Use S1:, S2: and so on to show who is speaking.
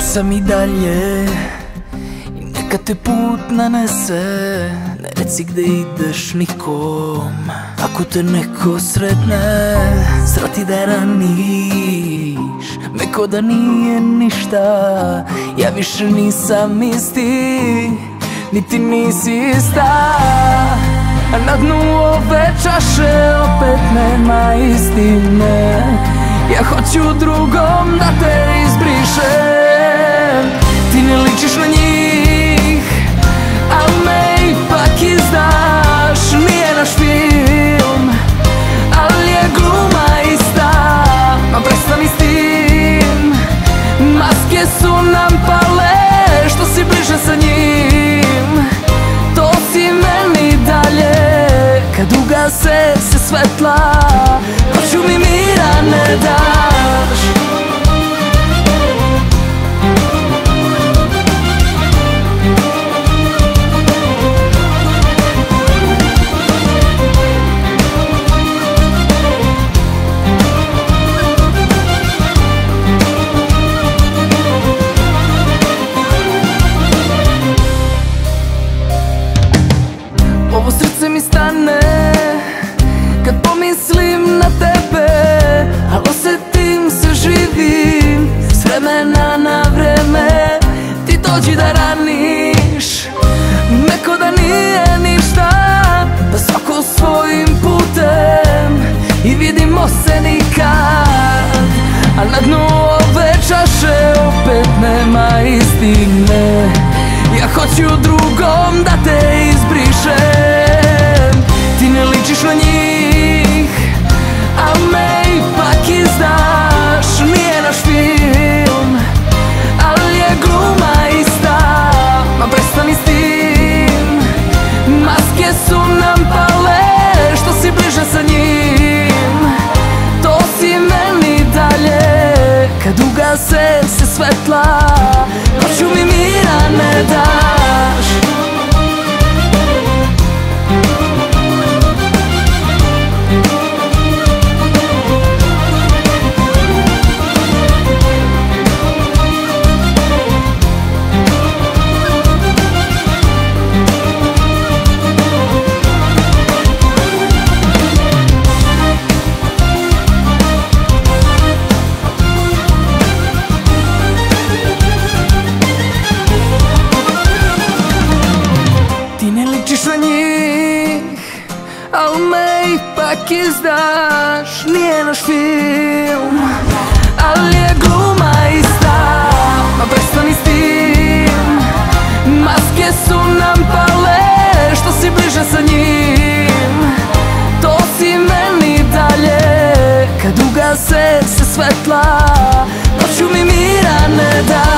S1: sam i dalje I neka te put nanese. Ne reci gde ideš nikom. Ako te neko sretne Srati da raniš. Me ko da nije ništa Ja više nisam isti. Niti nisi ista. A na dnu ove čaše opet nema istine. Ja hoću drugom da te Ugase se svetla Noću mi mira ne daš vremena na vreme Ti dođi da raniš. Meko da nije ništa Da svako svojim putem I vidimo se nikad. A na dnu ove čaše Opet nema istine. Ja hoću drugom da Kad ugase se svetla Noću mi mira ne daš neki znaš Nije naš film Ali je gluma ista. Ma prestani s tim Maske su nam pale Što si bliže sa njim? To si meni dalje Kad ugase se svetla Noću mi mira ne daj